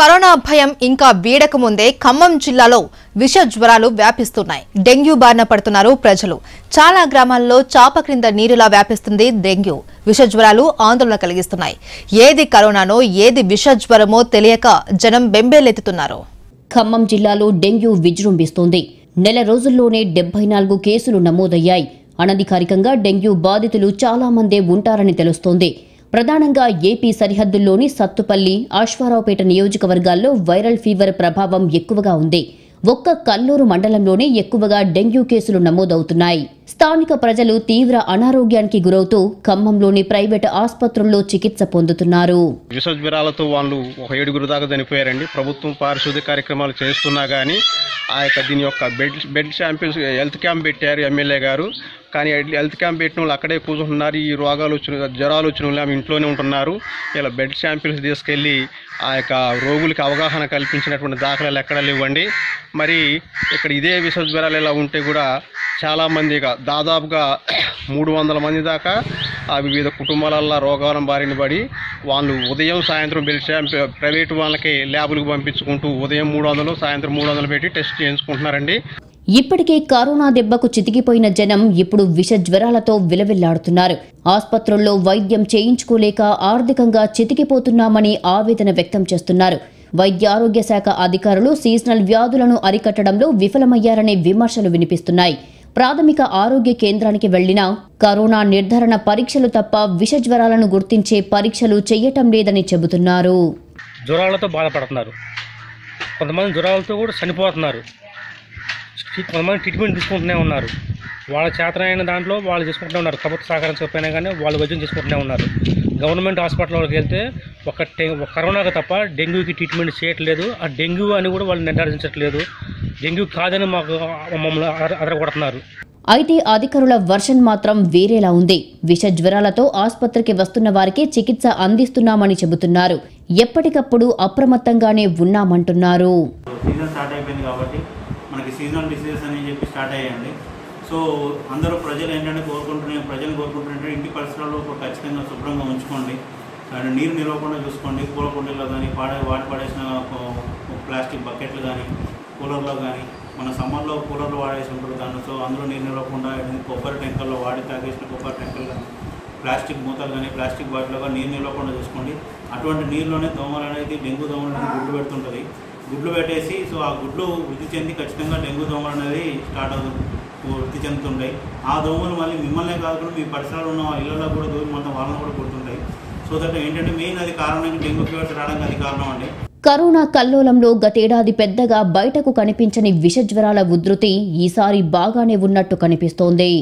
Corona భయం ఇంకా వీడక ముందే ఖమ్మం జిల్లాలో విష జ్వరాలు వ్యాపిస్తున్నాయి. డెంగ్యూ బారిన పడుతున్నారు ప్రజలు. చాలా గ్రామాల్లో చాప క్రింద నీరులా వ్యాపిస్తుంది డెంగ్యూ. విష జ్వరాలు ఆందోళన కలిగిస్తున్నాయి. ఏది కరోనానో ఏది విష జ్వరమో తెలియక జనం బెంబేలెత్తుతున్నారు. ఖమ్మం జిల్లాలో డెంగ్యూ విజృంభిస్తోంది. నెల రోజుల్లోనే డెబ్బై నాలుగు కేసులు నమోదయ్యాయి. అనధికారికంగా డెంగ్యూ బాధితులు చాలా మందే ఉంటారని తెలుస్తోంది. ప్రధానంగా ఏపీ సరిహద్దుల్లోని సత్తుపల్లి ఆశ్వారావుపేట నియోజకవర్గాల్లో వైరల్ ఫీవర్ ప్రభావం ఎక్కువగా ఉంది. ఒక్క కల్లూరు మండలంలోనే ఎక్కువగా డెంగ్యూ కేసులు నమోదవుతున్నాయి. స్థానిక ప్రజలు తీవ్ర అనారోగ్యానికి గురవుతూ ఖమ్మంలోని ప్రైవేట్ ఆసుపత్రుల్లో చికిత్స పొందుతున్నారు. విష జ్వరాలతో వాళ్ళు ఒక ఏడుగురు దాకా చనిపోయారండి. ప్రభుత్వం పారిశుద్ధ్య కార్యక్రమాలు చేస్తున్నా కానీ ఆ యొక్క దీని యొక్క బెడ్ బెడ్ శాంపిల్స్ హెల్త్ క్యాంప్ పెట్టారు ఎమ్మెల్యే గారు. కానీ హెల్త్ క్యాంప్ పెట్టిన వాళ్ళు అక్కడే కూర్చుంటున్నారు. ఈ రోగాలు వచ్చిన జ్వరాలు వచ్చిన వాళ్ళు ఇంట్లోనే ఉంటున్నారు. ఇలా బెడ్ శాంపిల్స్ తీసుకెళ్ళి ఆ యొక్క రోగులకి అవగాహన కల్పించినటువంటి దాఖలాలు ఎక్కడ లేవండి. మరి ఇక్కడ ఇదే విష జ్వరాలు ఇలా ఉంటే కూడా చాలామంది ఇక దాదాపుగా మూడు వందల మంది దాకా ఆ వివిధ కుటుంబాలల్లో రోగాలను బారిన పడి వాళ్ళు ఉదయం సాయంత్రం పిలిచే ప్రైవేటు వాళ్ళకి ల్యాబులకు పంపించుకుంటూ ఉదయం మూడు వందలు సాయంత్రం మూడు వందలు పెట్టి టెస్ట్ చేయించుకుంటున్నారండి. ఇప్పటికే కరోనా దెబ్బకు చితికిపోయిన జనం ఇప్పుడు విష జ్వరాలతో విలవిల్లాడుతున్నారు. ఆసుపత్రుల్లో వైద్యం చేయించుకోలేక ఆర్థికంగా చితికిపోతున్నామని ఆవేదన వ్యక్తం చేస్తున్నారు. వైద్య ఆరోగ్య శాఖ అధికారులు సీజనల్ వ్యాధులను అరికట్టడంలో విఫలమయ్యారనే విమర్శలు వినిపిస్తున్నాయి. ప్రాథమిక ఆరోగ్య కేంద్రానికి వెళ్ళినా కరోనా నిర్ధారణ పరీక్షలు తప్ప విష జ్వరాలను గుర్తించే పరీక్షలు చేయటం లేదని చెబుతున్నారు. జ్వరాలతో బాధపడుతున్నారు. కొంతమంది జ్వరాలతో కూడా చనిపోతున్నారు. కొంతమంది ట్రీట్మెంట్ తీసుకుంటూనే ఉన్నారు. వాళ్ళ చేతనైన దాంట్లో వాళ్ళు చేసుకుంటూనే ఉన్నారు. ప్రభుత్వ సహకారం చెప్పైనా కానీ వాళ్ళు వైద్యం చేసుకుంటూనే ఉన్నారు. గవర్నమెంట్ హాస్పిటల్లోకి వెళ్తే ఒక కరోనాకి తప్ప డెంగ్యూకి ట్రీట్మెంట్ చేయట్లేదు. ఆ డెంగ్యూ అని కూడా వాళ్ళు నిర్ధారించట్లేదు. డెంగ్యూ కాదని మాకు మమ్మల్ని అదర అదరగొడుతున్నారు అయితే అధికారుల వర్షన్ మాత్రం వేరేలా ఉంది. విష జ్వరాలతో ఆసుపత్రికి వస్తున్న వారికి చికిత్స అందిస్తున్నామని చెబుతున్నారు. ఎప్పటికప్పుడు అప్రమత్తంగానే ఉన్నామంటున్నారు. సీజన్ స్టార్ట్ అయిపోయింది కాబట్టి మనకి సీజనల్ డిసీజెస్ అని చెప్పి స్టార్ట్ అయ్యాయండి. సో అందరూ ప్రజలు ఏంటంటే కోరుకుంటున్నాయి ప్రజలు కోరుకుంటున్నారంటే ఇంటి పరిసరాలు ఖచ్చితంగా శుభ్రంగా ఉంచుకోండి. అండ్ నీరు నిలవకుండా చూసుకోండి. పూల కుండీలో కానీ పాడే వాటి పడేసిన ప్లాస్టిక్ బకెట్లు కానీ కూలర్లో కానీ మన సమ్మర్లో కూలర్లు వాడేసి ఉంటారు దాన్ని. సో అందులో నీరు నిలవకుండా కొబ్బరి టెంకల్లో వాడి తాగేసిన కొబ్బరి ట్యాంకర్లు కానీ ప్లాస్టిక్ మూతలు కానీ ప్లాస్టిక్ బాటిల్లో కానీ నీరు నిలవకుండా చూసుకోండి. అటువంటి నీరులోనే దోమలు అనేది డెంగ్యూ దోమలు అనేది గుడ్లు పెడుతుంటుంది గుడ్లు పెట్టేసి సో ఆ గుడ్లు వృద్ధి చెంది ఖచ్చితంగా డెంగ్యూ దోమలు అనేది స్టార్ట్ అవుతుంది వృద్ధి చెందుతుంటాయి. ఆ దోమలు మళ్ళీ మిమ్మల్నే కాకుండా మీ పరిసరాలు ఉన్న ఇళ్ళలో కూడా దూరం మొత్తం వాళ్ళని కూడా కొడుతుంటాయి. సో దట్ ఏంటంటే మెయిన్ అది కారణం డెంగ్యూ ఫీవర్స్ రావడానికి అది కారణం అండి. కరోనా కల్లోలంలో గతేడాది పెద్దగా బయటకు కనిపించని విష జ్వరాల ఉధృతి ఈసారి బాగానే ఉన్నట్టు కనిపిస్తోంది.